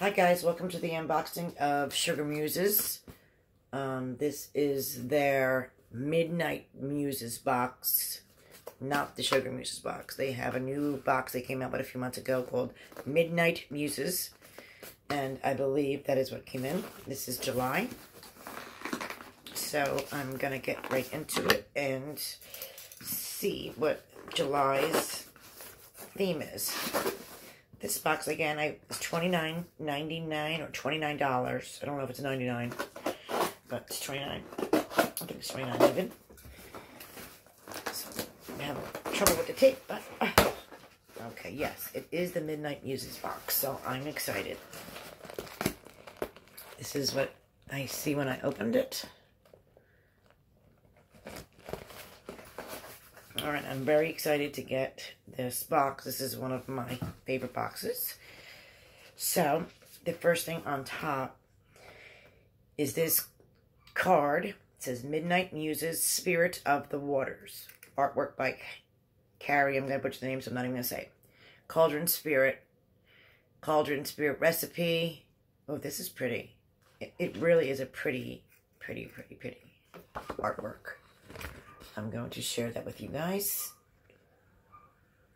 Hi guys, welcome to the unboxing of Sugar Muses. Um, this is their Midnight Muses box, not the Sugar Muses box. They have a new box they came out with a few months ago called Midnight Muses, and I believe that is what came in. This is July, so I'm gonna get right into it and see what July's theme is. This box again, I is twenty nine ninety nine or twenty nine dollars. I don't know if it's ninety nine, but it's twenty nine. I think it's twenty nine even. So I have trouble with the tape, but uh, okay, yes, it is the Midnight Muses box. So I'm excited. This is what I see when I opened it. All right, I'm very excited to get this box. This is one of my favorite boxes. So, the first thing on top is this card. It says Midnight Muses, Spirit of the Waters. Artwork by Carrie. I'm going to butcher the name, so I'm not even going to say. Cauldron Spirit. Cauldron Spirit Recipe. Oh, this is pretty. It, it really is a pretty, pretty, pretty, pretty artwork. I'm going to share that with you guys.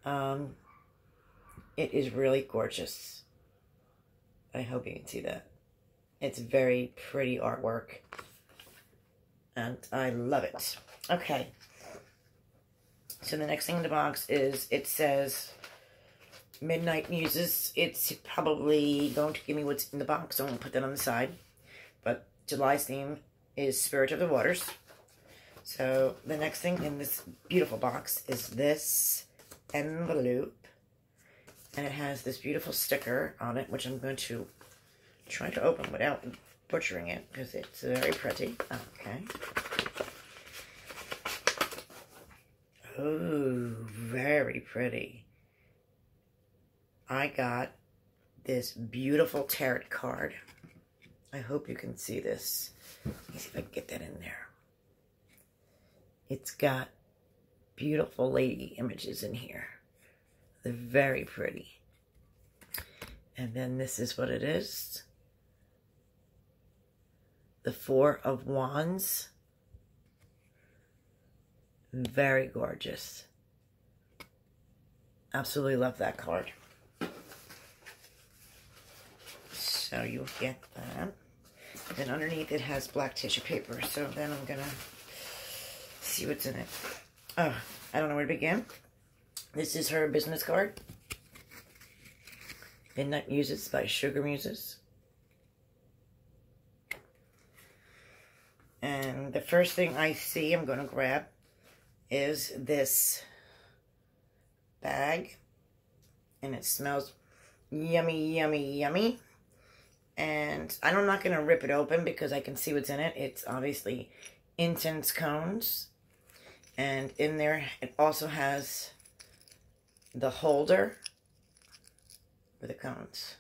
Um, it is really gorgeous. I hope you can see that. It's very pretty artwork. And I love it. Okay. So the next thing in the box is, it says Midnight Muses. It's probably going to give me what's in the box, I'm going to put that on the side. But July's theme is Spirit of the Waters. So the next thing in this beautiful box is this envelope. And it has this beautiful sticker on it, which I'm going to try to open without butchering it, because it's very pretty. Okay. Oh, very pretty. I got this beautiful tarot card. I hope you can see this. Let me see if I can get that in there. It's got beautiful lady images in here. They're very pretty. And then this is what it is. The Four of Wands. Very gorgeous. Absolutely love that card. So you'll get that. Then underneath it has black tissue paper. So then I'm going to see what's in it. Oh, I don't know where to begin. This is her business card. Midnight Muses by Sugar Muses. And the first thing I see I'm going to grab is this bag. And it smells yummy, yummy, yummy. And I'm not going to rip it open because I can see what's in it. It's obviously incense cones. And in there, it also has the holder for the cones.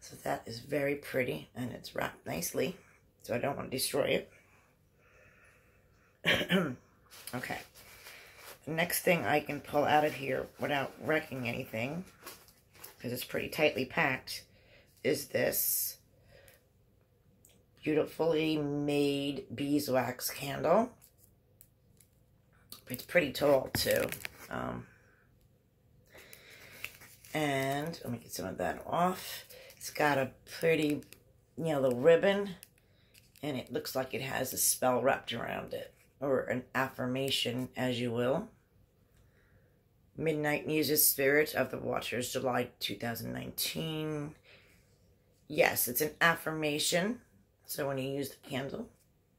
So that is very pretty, and it's wrapped nicely, so I don't want to destroy it. okay. The next thing I can pull out of here without wrecking anything, because it's pretty tightly packed, is this beautifully made beeswax candle. It's pretty tall, too. Um, and let me get some of that off. It's got a pretty yellow ribbon. And it looks like it has a spell wrapped around it. Or an affirmation, as you will. Midnight Muses Spirit of the Watchers, July 2019. Yes, it's an affirmation. So when you use the candle,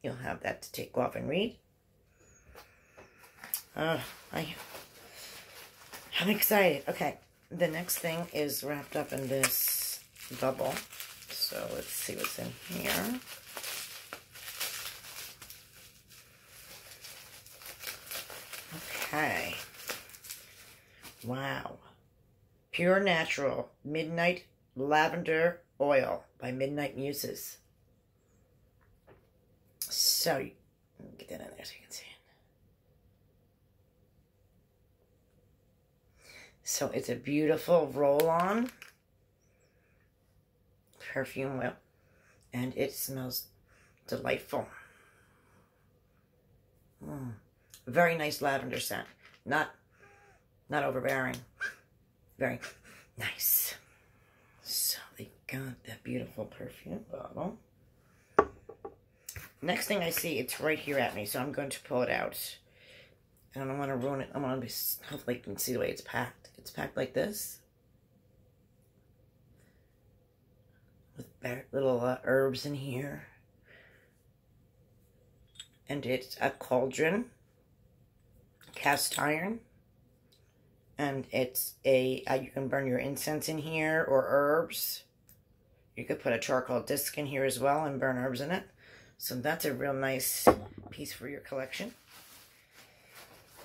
you'll have that to take off and read. Uh, I, I'm excited. Okay, the next thing is wrapped up in this bubble. So let's see what's in here. Okay. Wow. Pure Natural Midnight Lavender Oil by Midnight Muses. So, get that in there so you can see. So it's a beautiful roll-on. perfume oil. And it smells delightful. Mm. Very nice lavender scent. Not, not overbearing. Very nice. So they got that beautiful perfume bottle. Next thing I see, it's right here at me, so I'm going to pull it out. I don't want to ruin it. I want to be, hopefully you can see the way it's packed. It's packed like this. With little uh, herbs in here. And it's a cauldron. Cast iron. And it's a, uh, you can burn your incense in here or herbs. You could put a charcoal disc in here as well and burn herbs in it. So that's a real nice piece for your collection.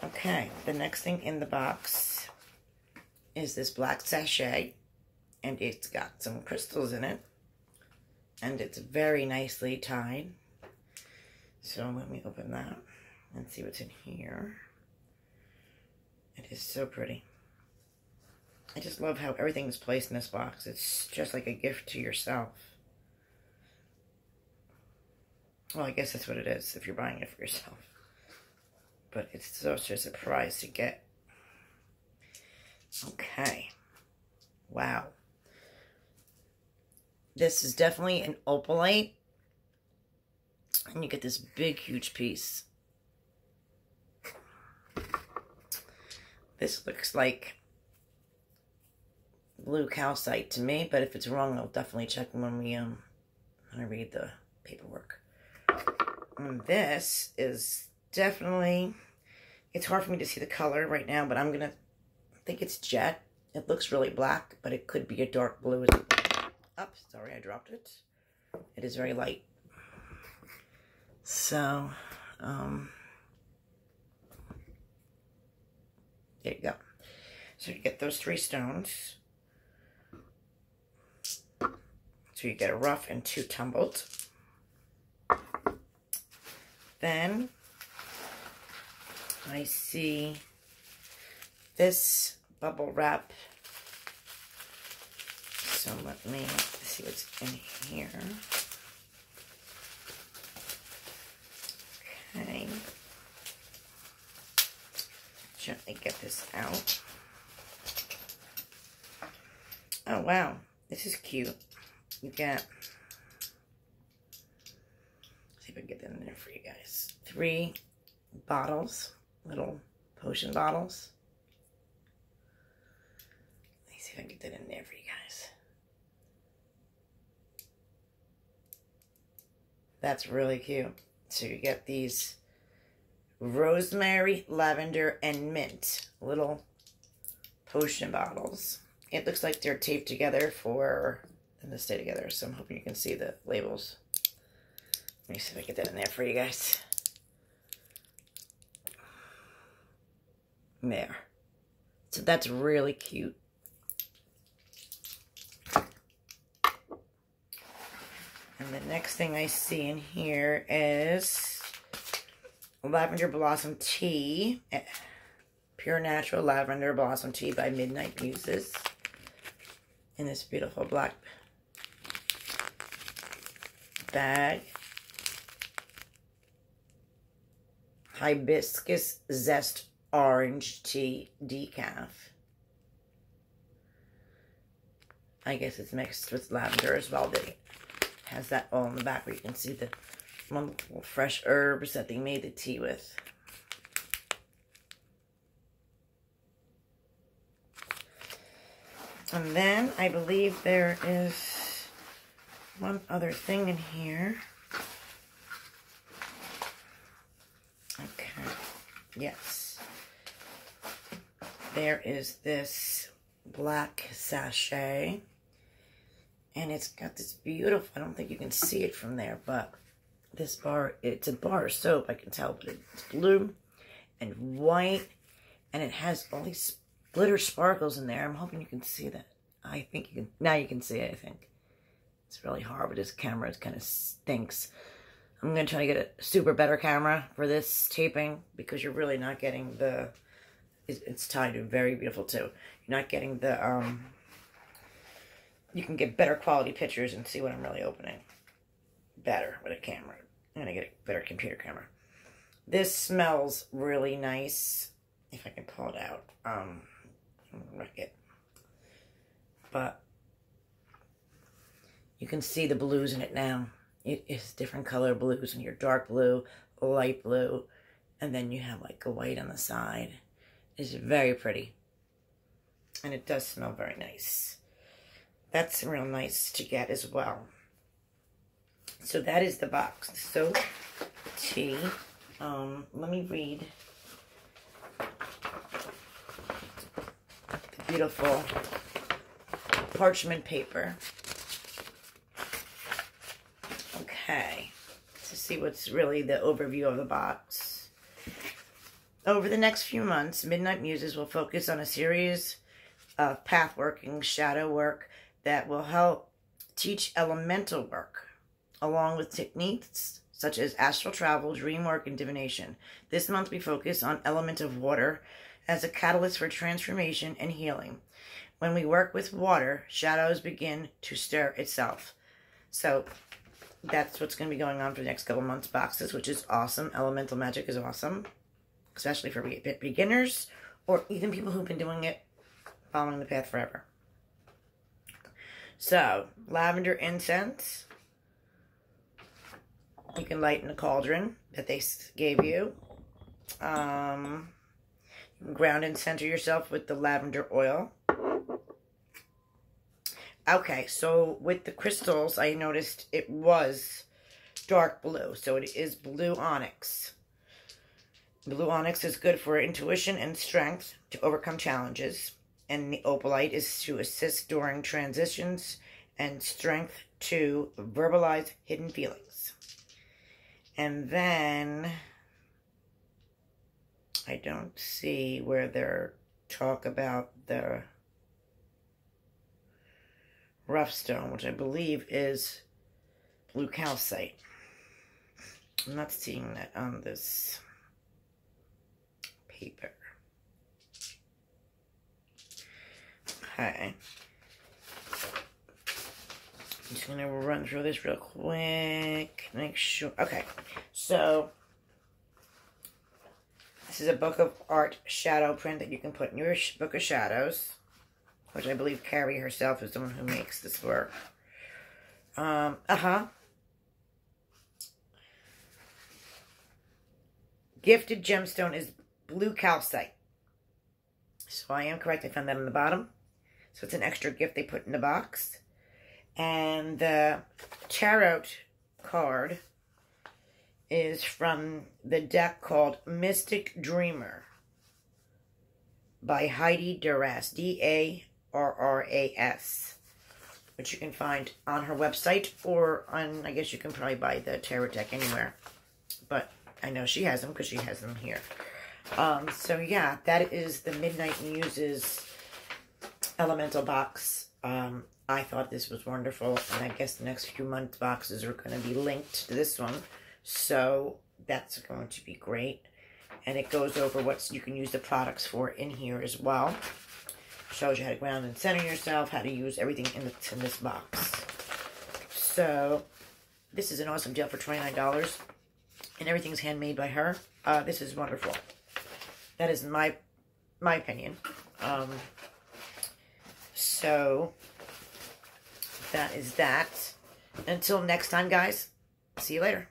Okay, the next thing in the box is this black sachet. And it's got some crystals in it. And it's very nicely tied. So let me open that and see what's in here. It is so pretty. I just love how everything is placed in this box. It's just like a gift to yourself. Well, I guess that's what it is if you're buying it for yourself. But it's such a surprise to get. Okay. Wow. This is definitely an opalite. And you get this big, huge piece. This looks like blue calcite to me, but if it's wrong, I'll definitely check when we um when I read the paperwork. And this is definitely, it's hard for me to see the color right now, but I'm to think it's jet. It looks really black, but it could be a dark blue. Oh, sorry, I dropped it. It is very light. So, um, there you go. So you get those three stones. So you get a rough and two tumbled. Then I see this bubble wrap. So let me see what's in here. Okay. Gently get this out. Oh, wow. This is cute. You get see if I can get that in there for you guys. Three bottles, little potion bottles. See if I can get that in there for you guys. That's really cute. So you get these rosemary, lavender, and mint little potion bottles. It looks like they're taped together for them to stay together, so I'm hoping you can see the labels. Let me see if I get that in there for you guys. There. So that's really cute. And the next thing I see in here is Lavender Blossom Tea. Eh, Pure Natural Lavender Blossom Tea by Midnight Muses. In this beautiful black bag. hibiscus zest orange tea decaf. I guess it's mixed with lavender as well. Has that all in the back where you can see the wonderful fresh herbs that they made the tea with. And then I believe there is one other thing in here. Okay. Yes. There is this black sachet. And it's got this beautiful, I don't think you can see it from there, but this bar, it's a bar of soap, I can tell, but it's blue and white. And it has all these glitter sparkles in there. I'm hoping you can see that. I think you can, now you can see it, I think. It's really hard with this camera. Kind of stinks. I'm going to try to get a super better camera for this taping because you're really not getting the, it's tied to very beautiful too. You're not getting the, um, you can get better quality pictures and see what I'm really opening. Better with a camera. I'm going to get a better computer camera. This smells really nice. If I can pull it out. Um, wreck it. But you can see the blues in it now. It is different color blues and your dark blue, light blue, and then you have like a white on the side. It's very pretty. And it does smell very nice. That's real nice to get as well. So that is the box. So tea. Um, let me read the beautiful parchment paper. Okay. To see what's really the overview of the box. Over the next few months, Midnight Muses will focus on a series of path working shadow work that will help teach elemental work, along with techniques such as astral travel, dream work, and divination. This month we focus on element of water as a catalyst for transformation and healing. When we work with water, shadows begin to stir itself. So that's what's going to be going on for the next couple months boxes, which is awesome. Elemental magic is awesome, especially for beginners or even people who've been doing it following the path forever. So, lavender incense. You can light in a cauldron that they gave you. Um, ground and center yourself with the lavender oil. Okay, so with the crystals, I noticed it was dark blue. So it is blue onyx. Blue onyx is good for intuition and strength to overcome challenges. And the opalite is to assist during transitions and strength to verbalize hidden feelings. And then I don't see where they're talk about the rough stone, which I believe is blue calcite. I'm not seeing that on this paper. Okay. I'm just going to run through this real quick. Make sure. Okay. So, this is a book of art shadow print that you can put in your book of shadows which I believe Carrie herself is the one who makes this work. Um, uh-huh. Gifted gemstone is blue calcite. So I am correct. I found that on the bottom. So it's an extra gift they put in the box. And the tarot card is from the deck called Mystic Dreamer by Heidi Darras. D-A R-R-A-S, which you can find on her website or on, I guess you can probably buy the tarot deck anywhere. But I know she has them because she has them here. Um, so yeah, that is the Midnight Muses Elemental box. Um, I thought this was wonderful, and I guess the next few months boxes are going to be linked to this one. So that's going to be great. And it goes over what you can use the products for in here as well. Shows you how to ground and center yourself, how to use everything in, the, in this box. So, this is an awesome deal for $29. And everything's handmade by her. Uh, this is wonderful. That is my my opinion. Um, so, that is that. Until next time, guys. See you later.